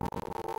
you.